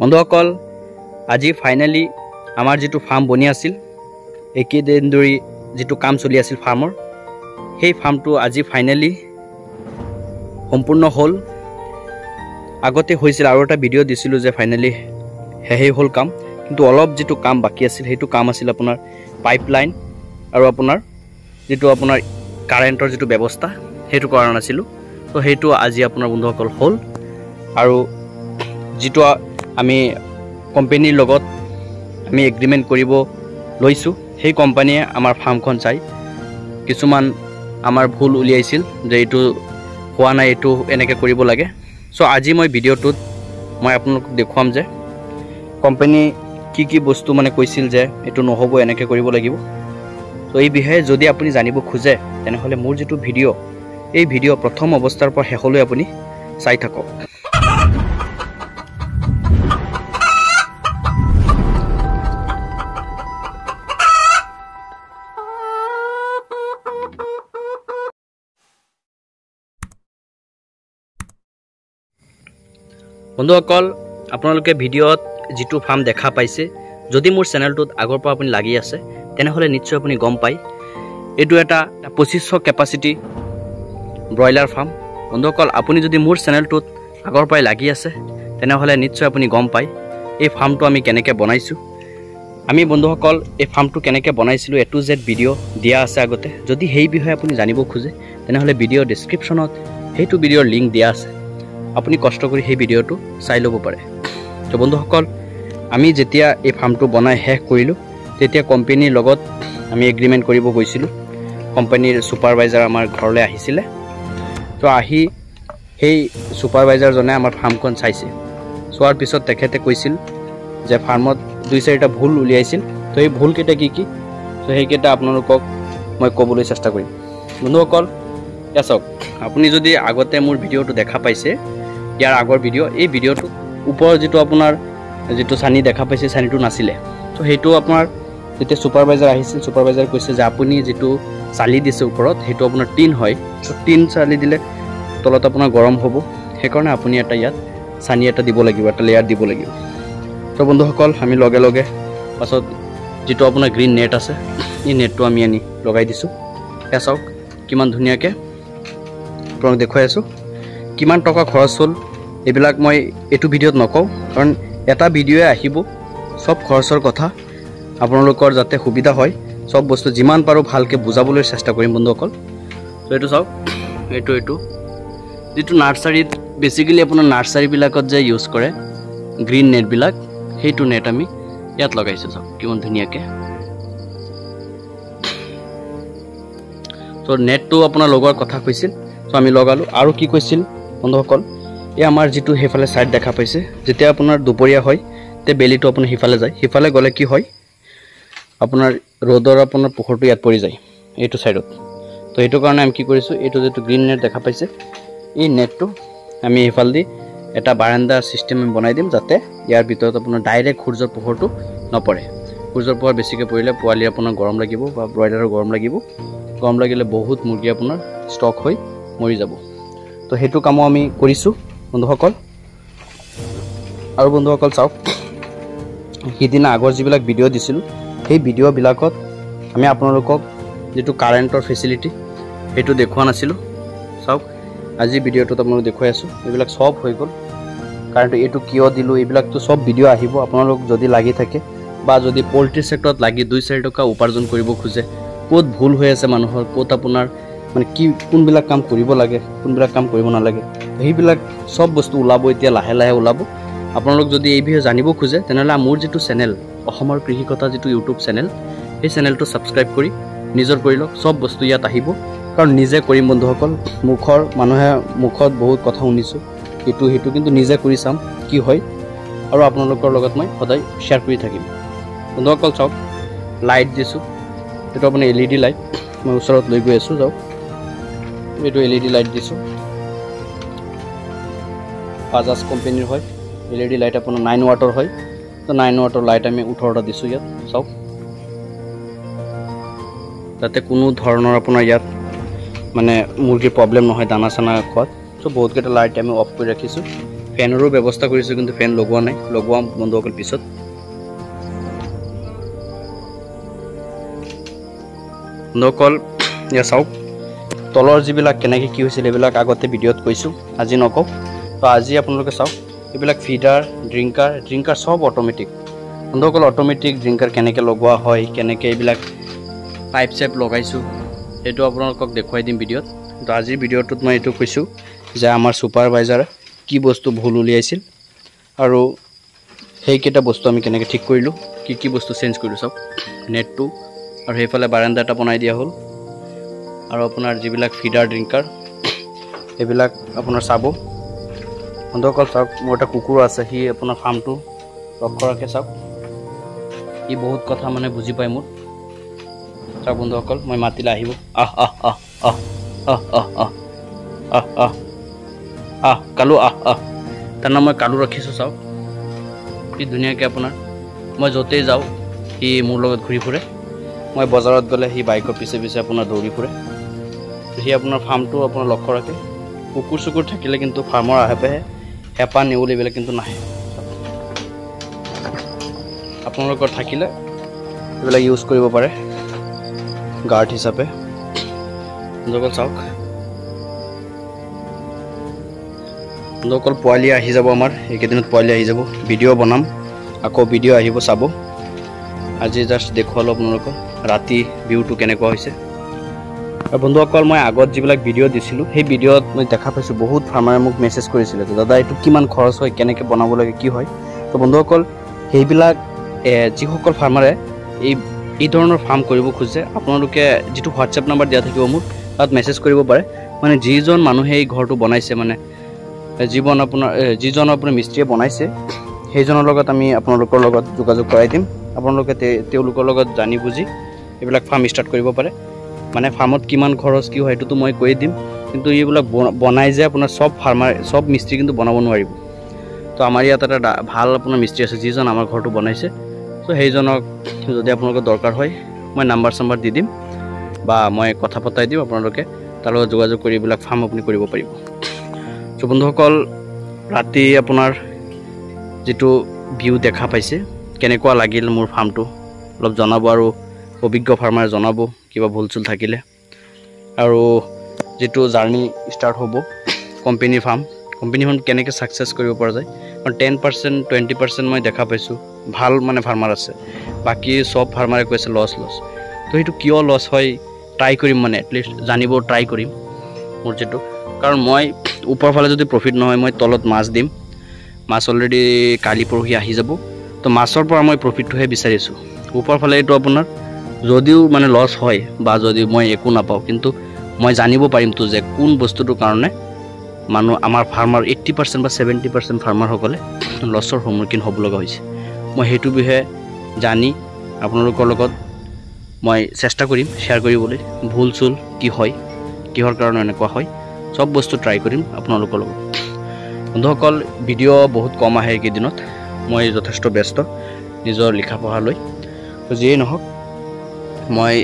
বন্ধুসকল আজি ফাইনেলি আমাৰ যিটো ফাৰ্ম বনি আছিল এইকেইদিন ধৰি যিটো কাম চলি আছিল ফাৰ্মৰ সেই ফাৰ্মটো আজি ফাইনেলি সম্পূৰ্ণ হ'ল। আগতে হৈছিল আৰু এটা ভিডিঅ' দিছিলোঁ যে ফাইনেলি শেষেই হ'ল কাম কিন্তু অলপ যিটো কাম বাকী আছিল সেইটো কাম আছিল আপোনাৰ পাইপলাইন আৰু আপোনাৰ যিটো আপোনাৰ কাৰেণ্টৰ যিটো ব্যৱস্থা সেইটো কৰা নাছিলোঁ। ত' সেইটো আজি আপোনাৰ বন্ধুসকল হ'ল। আৰু যিটো আমি কোম্পেনীৰ লগত আমি এগ্ৰিমেণ্ট কৰিব লৈছোঁ। সেই কোম্পানীয়ে আমাৰ ফাৰ্মখন চাই কিছুমান আমাৰ ভুল উলিয়াইছিল যে এইটো হোৱা নাই এইটো এনেকৈ কৰিব লাগে। চ' আজি মই ভিডিঅ'টোত মই আপোনালোকক দেখুৱাম যে কোম্পানী কি কি বস্তু মানে কৈছিল যে এইটো নহ'ব এনেকৈ কৰিব লাগিব। ত' এই বিষয়ে যদি আপুনি জানিব খোজে তেনেহ'লে মোৰ যিটো ভিডিঅ' এই ভিডিঅ' প্ৰথম অৱস্থাৰ পৰা শেষলৈ আপুনি চাই থাকক। বন্ধুসকল আপোনালোকে ভিডিঅ'ত যিটো ফাৰ্ম দেখা পাইছে যদি মোৰ চেনেলটোত আগৰ পৰা আপুনি লাগি আছে তেনেহ'লে নিশ্চয় আপুনি গম পায়। এইটো এটা পঁচিছশ কেপাচিটি ব্ৰইলাৰ ফাৰ্ম বন্ধুসকল আপুনি যদি মোৰ চেনেলটোত আগৰ পৰাই লাগি আছে তেনেহ'লে নিশ্চয় আপুনি গম পায় এই ফাৰ্মটো আমি কেনেকৈ বনাইছোঁ। আমি বন্ধুসকল এই ফাৰ্মটো কেনেকৈ বনাইছিলোঁ এ টু জেড ভিডিঅ' দিয়া আছে আগতে। যদি সেই বিষয়ে আপুনি জানিব খোজে তেনেহ'লে ভিডিঅ' ডিছক্ৰিপশ্যনত সেইটো ভিডিঅ'ৰ লিংক দিয়া আছে। আপুনি কষ্ট কৰি সেই ভিডিঅ'টো চাই ল'ব পাৰে। তো বন্ধুসকল আমি যেতিয়া এই ফাৰ্মটো বনাই শেষ কৰিলোঁ তেতিয়া কোম্পেনীৰ লগত আমি এগ্ৰিমেণ্ট কৰিব গৈছিলোঁ। কোম্পানীৰ ছুপাৰভাইজাৰ আমাৰ ঘৰলৈ আহিছিলে। তো আহি সেই ছুপাৰভাইজাৰজনে আমাৰ ফাৰ্মখন চাইছে। চোৱাৰ পিছত তেখেতে কৈছিল যে ফাৰ্মত দুই চাৰিটা ভুল উলিয়াইছিল। তো সেই ভুলকেইটা কি কি? তো সেইকেইটা আপোনালোকক মই ক'বলৈ চেষ্টা কৰিম। বন্ধুসকল এয়া চাওক আপুনি যদি আগতে মোৰ ভিডিঅ'টো দেখা পাইছে ইয়াৰ আগৰ ভিডিঅ' এই ভিডিঅ'টো ওপৰৰ যিটো আপোনাৰ যিটো চানি দেখা পাইছে চানিটো নাছিলে। তো সেইটো আপোনাৰ যেতিয়া ছুপাৰভাইজাৰ আহিছিল ছুপাৰভাইজাৰ কৈছে যে আপুনি যিটো চালি দিছে ওপৰত সেইটো আপোনাৰ টিন হয়। তো টিন চালি দিলে তলত আপোনাৰ গৰম হ'ব। সেইকাৰণে আপুনি এটা ইয়াত চানি এটা দিব লাগিব এটা লেয়াৰ দিব লাগিব। তো বন্ধুসকল আমি লগে লগে পাছত যিটো আপোনাৰ গ্ৰীণ নেট আছে এই নেটটো আমি আনি লগাই দিছোঁ। এয়া চাওক কিমান ধুনীয়াকৈ আপোনাক দেখুৱাই আছোঁ। কিমান টকা খৰচ হ'ল এইবিলাক মই এইটো ভিডিঅ'ত নকওঁ কাৰণ এটা ভিডিঅ'ই আহিব চব খৰচৰ কথা আপোনালোকৰ যাতে সুবিধা হয় চব বস্তু যিমান পাৰোঁ ভালকৈ বুজাবলৈ চেষ্টা কৰিম বন্ধুসকল। ত' এইটো চাওক এইটো এইটো। যিটো নাৰ্চাৰীত বেচিকেলি আপোনাৰ নাৰ্চাৰীবিলাকত যে ইউজ কৰে গ্ৰীণ নেটবিলাক সেইটো নেট আমি ইয়াত লগাইছোঁ চাওক কিমান ধুনীয়াকৈ। ত' নেটটো আপোনাৰ লগোৱাৰ কথা কৈছিল চ' আমি লগালোঁ। আৰু কি কৈছিল? বন্ধুসকল এই আমাৰ যিটো সেইফালে ছাইড দেখা পাইছে যেতিয়া আপোনাৰ দুপৰীয়া হয় তেতিয়া বেলিটো আপোনাৰ সিফালে যায়। সিফালে গ'লে কি হয়? আপোনাৰ ৰ'দৰ আপোনাৰ পোহৰটো ইয়াত পৰি যায় এইটো ছাইডত তো সেইটো কাৰণে আমি কি কৰিছোঁ এইটো যিটো গ্ৰীণ নেট দেখা পাইছে এই নেটটো আমি সেইফালেদি এটা বাৰাণ্ডা ছিষ্টেম আমি বনাই দিম যাতে ইয়াৰ ভিতৰত আপোনাৰ ডাইৰেক্ট সূৰ্যৰ পোহৰটো নপৰে। সূৰ্যৰ পোহৰ বেছিকৈ পৰিলে পোৱালি আপোনাৰ গৰম লাগিব বা ব্ৰইলাৰৰ গৰম লাগিব। গৰম লাগিলে বহুত মুৰ্গী আপোনাৰ ষ্টক হৈ মৰি যাব। তো সেইটো কামো আমি কৰিছোঁ বন্ধুসকল। আৰু বন্ধুসকল চাওক সিদিনা আগৰ যিবিলাক ভিডিঅ' দিছিলোঁ সেই ভিডিঅ'বিলাকত আমি আপোনালোকক যিটো কাৰেণ্টৰ ফেচিলিটি সেইটো দেখুওৱা নাছিলোঁ। চাওক আজি ভিডিঅ'টোত আপোনালোক দেখুৱাই আছোঁ এইবিলাক চব হৈ গ'ল। কাৰেণ্টটো এইটো কিয় দিলোঁ এইবিলাকতো চব ভিডিঅ' আহিব আপোনালোক যদি লাগি থাকে বা যদি পল্ট্ৰি ছেক্টৰত লাগি দুই চাৰি টকা উপাৰ্জন কৰিব খোজে ক'ত ভুল হৈ আছে মানুহৰ ক'ত আপোনাৰ মানে কি কোনবিলাক কাম কৰিব লাগে কোনবিলাক কাম কৰিব নালাগে সেইবিলাক চব বস্তু ওলাব এতিয়া লাহে লাহে ওলাব। আপোনালোক যদি এই বিষয়ে জানিব খোজে তেনেহ'লে মোৰ যিটো চেনেল অসমৰ কৃষিকতা যিটো ইউটিউব চেনেল সেই চেনেলটো ছাবস্ক্ৰাইব কৰি নিজৰ কৰি লওক চব বস্তু ইয়াত আহিব। কাৰণ নিজে কৰিম বন্ধুসকল মুখৰ মানুহে মুখত বহুত কথা শুনিছোঁ ইটো সিটো কিন্তু নিজে কৰি চাম কি হয়। আৰু আপোনালোকৰ লগত মই সদায় শ্বেয়াৰ কৰি থাকিম। বন্ধুসকল চাওক লাইট দিছোঁ এইটো আপোনাৰ এল ই ডি লাইট মই ওচৰত লৈ গৈ আছোঁ যাওক। এইটো এল ই ডি লাইট দিছোঁ। বাজাজ কোম্পানীৰ হয়। এল ই ডি লাইট আপোনাৰ নাইন ৱাটৰ হয়। তো নাইন ৱাটৰ লাইট আমি ওঠৰটা দিছোঁ ইয়াত চাওক। যাতে কোনো ধৰণৰ আপোনাৰ ইয়াত মানে মুৰ্গীৰ প্ৰব্লেম নহয় দানা চানা খোৱাত। চ' বহুতকেইটা লাইট আমি অফ কৰি ৰাখিছোঁ। ফেনৰো ব্যৱস্থা কৰিছোঁ কিন্তু ফেন লগোৱা নাই। লগোৱাম বন্ধুসকল পিছত। বন্ধুসকল এয়া চাওক। তলৰ যিবিলাক কেনেকৈ কি হৈছিল এইবিলাক আগতে ভিডিঅ'ত কৈছোঁ আজি নকওঁ। তো আজি আপোনালোকে চাওক এইবিলাক ফিডাৰ ড্ৰিংকাৰ ড্ৰিংকাৰ চব অট'মেটিক বন্ধুসকল অট'মেটিক ড্ৰিংকাৰ কেনেকৈ লগোৱা হয় কেনেকৈ এইবিলাক পাইপ চাইপ লগাইছোঁ সেইটো আপোনালোকক দেখুৱাই দিম ভিডিঅ'ত। তো আজিৰ ভিডিঅ'টোত মই এইটো কৈছোঁ যে আমাৰ ছুপাৰভাইজাৰে কি বস্তু ভুল উলিয়াইছিল আৰু সেইকেইটা বস্তু আমি কেনেকৈ ঠিক কৰিলোঁ কি কি বস্তু চেঞ্জ কৰিলোঁ চাওক। নেটটো আৰু সেইফালে বাৰাণ্ডা এটা বনাই দিয়া হ'ল। আৰু আপোনাৰ যিবিলাক ফিডাৰ ড্ৰিংকাৰ সেইবিলাক আপোনাৰ চাব বন্ধুসকল চাওক মোৰ এটা কুকুৰ আছে সি আপোনাৰ ফাৰ্মটো লক্ষ্য ৰাখে চাওক সি বহুত কথা মানে বুজি পায় মোৰ চাওক বন্ধুসকল মই মাতিলে আহিব আহ আহ কালু আহ আহ তাৰ মই কালু ৰাখিছোঁ চাওক সি ধুনীয়াকৈ আপোনাৰ মই য'তেই যাওঁ সি মোৰ লগত ঘূৰি ফুৰে মই বজাৰত গ'লে সি বাইকৰ পিছে পিছে আপোনাৰ দৌৰি ফুৰে সি আপোনাৰ ফাৰ্মটো আপোনাৰ লক্ষ্য ৰাখে। কুকুৰ চুকুৰ থাকিলে কিন্তু ফাৰ্মৰ আহে পাহে হেঁপাহ নেউল এইবিলাক কিন্তু নাহে। আপোনালোকৰ থাকিলে এইবিলাক ইউজ কৰিব পাৰে গাৰ্ড হিচাপে। বন্ধুসকল চাওক। বন্ধুসকল পোৱালি আহি যাব আমাৰ এইকেইদিনত পোৱালি আহি যাব। ভিডিঅ' বনাম আকৌ ভিডিঅ' আহিব চাব। আজি জাষ্ট দেখুৱালোঁ আপোনালোকক ৰাতি ভিউটো কেনেকুৱা হৈছে। বন্ধুসকল মই আগত যিবিলাক ভিডিঅ' দিছিলোঁ সেই ভিডিঅ'ত মই দেখা পাইছোঁ বহুত ফাৰ্মাৰে মোক মেছেজ কৰিছিলে যে দাদা এইটো কিমান খৰচ হয় কেনেকৈ বনাব লাগে কি হয়? তো বন্ধুসকল সেইবিলাক যিসকল ফাৰ্মাৰে এই এই ধৰণৰ ফাৰ্ম কৰিব খোজে আপোনালোকে যিটো হোৱাটছএপ নাম্বাৰ দিয়া থাকিব মোক তাত মেছেজ কৰিব পাৰে। মানে যিজন মানুহে এই ঘৰটো বনাইছে মানে যিজন আপোনাৰ যিজন আপোনাৰ মিস্ত্ৰীয়ে বনাইছে সেইজনৰ লগত আমি আপোনালোকৰ লগত যোগাযোগ কৰাই দিম। আপোনালোকে তেওঁলোকৰ লগত জানি বুজি এইবিলাক ফাৰ্ম ষ্টাৰ্ট কৰিব পাৰে। মানে ফাৰ্মত কিমান খৰচ কি হয় সেইটোতো মই কৈয়ে দিম। কিন্তু এইবিলাক বনাই যে আপোনাৰ চব ফাৰ্মাৰ চব মিস্ত্ৰী কিন্তু বনাব নোৱাৰিব। তো আমাৰ ইয়াত এটা ভাল আপোনাৰ মিস্ত্ৰী আছে যিজন আমাৰ ঘৰটো বনাইছে। ত' সেইজনক যদি আপোনালোকৰ দৰকাৰ হয় মই নাম্বাৰ চাম্বাৰ দি দিম বা মই কথা পতাই দিম আপোনালোকে। তাৰ লগত যোগাযোগ কৰি এইবিলাক ফাৰ্ম আপুনি কৰিব পাৰিব। চ' বন্ধুসকল ৰাতি আপোনাৰ যিটো ভিউ দেখা পাইছে কেনেকুৱা লাগিল মোৰ ফাৰ্মটো অলপ জনাব আৰু অভিজ্ঞ ফাৰ্মাৰে জনাব। কিবা ভুল চুল থাকিলে। আৰু যিটো জাৰ্ণি ষ্টাৰ্ট হ'ব কোম্পেনীৰ ফাৰ্ম কোম্পেনীখন কেনেকৈ ছাকচেছ কৰিব পৰা যায় কাৰণ টেন পাৰ্চেণ্ট টুৱেণ্টি পাৰ্চেণ্ট মই দেখা পাইছোঁ। ভাল মানে ফাৰ্মাৰ আছে। বাকী চব ফাৰ্মাৰে কৈছে লছ লছ তো সেইটো কিয় লছ হয় ট্ৰাই কৰিম মানে এটলিষ্ট জানিব ট্ৰাই কৰিম মোৰ যিটো। কাৰণ মই ওপৰৰ ফালে যদি প্ৰফিট নহয় মই তলত মাছ দিম। মাছ অলৰেডি কালি পৰহি আহি যাব। তো মাছৰ পৰা মই প্ৰফিটটোহে বিচাৰিছোঁ। ওপৰৰ ফালে এইটো আপোনাৰ যদিও মানে লছ হয় বা যদি মই একো নাপাওঁ কিন্তু মই জানিব পাৰিমতো যে কোন বস্তুটোৰ কাৰণে মানুহ আমাৰ ফাৰ্মাৰ এইট্টি পাৰ্চেণ্ট বা ছেভেণ্টি পাৰ্চেণ্ট ফাৰ্মাৰসকলে লছৰ সন্মুখীন হ'ব লগা হৈছে। মই সেইটো বিষয়ে জানি আপোনালোকৰ লগত মই চেষ্টা কৰিম শ্বেয়াৰ কৰিবলৈ ভুল চুল কি হয় কিহৰ কাৰণে এনেকুৱা হয় চব বস্তু ট্ৰাই কৰিম আপোনালোকৰ লগত। বন্ধুসকল ভিডিঅ' বহুত কম আহে এইকেইদিনত মই যথেষ্ট ব্যস্ত নিজৰ লিখা পঢ়া লৈ তো যিয়েই নহওক মই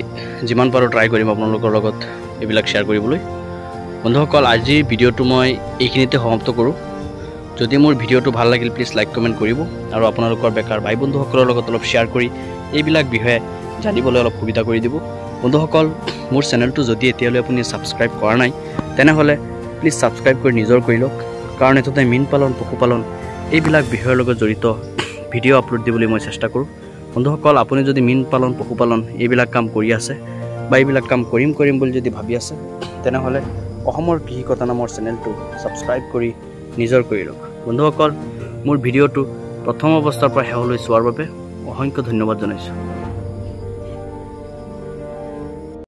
যিমান পাৰোঁ ট্ৰাই কৰিম আপোনালোকৰ লগত এইবিলাক শ্বেয়াৰ কৰিবলৈ। বন্ধুসকল আজিৰ ভিডিঅ'টো মই এইখিনিতে সমাপ্ত কৰোঁ। যদি মোৰ ভিডিঅ'টো ভাল লাগিল প্লিজ লাইক কমেণ্ট কৰিব আৰু আপোনালোকৰ বেকাৰ ভাই বন্ধুসকলৰ লগত অলপ শ্বেয়াৰ কৰি এইবিলাক বিষয়ে জানিবলৈ অলপ সুবিধা কৰি দিব। বন্ধুসকল মোৰ চেনেলটো যদি এতিয়ালৈ আপুনি ছাবস্ক্ৰাইব কৰা নাই তেনেহ'লে প্লিজ ছাবস্ক্ৰাইব কৰি নিজৰ কৰি লওক কাৰণ এইটোতে মীন পালন পশুপালন এইবিলাক বিষয়ৰ লগত জড়িত ভিডিঅ' আপলোড দিবলৈ মই চেষ্টা কৰোঁ। বন্ধুসকল আপুনি যদি মীন পালন পশুপালন এইবিলাক কাম কৰি আছে বা এইবিলাক কাম কৰিম কৰিম বুলি যদি ভাবি আছে তেনেহ'লে অসমৰ কৃষিকতা নামৰ চেনেলটো ছাবস্ক্ৰাইব কৰি নিজৰ কৰি লওক। বন্ধুসকল মোৰ ভিডিঅ'টো প্ৰথম অৱস্থাৰ পৰা শেষলৈ চোৱাৰ বাবে অসংখ্য ধন্যবাদ জনাইছোঁ।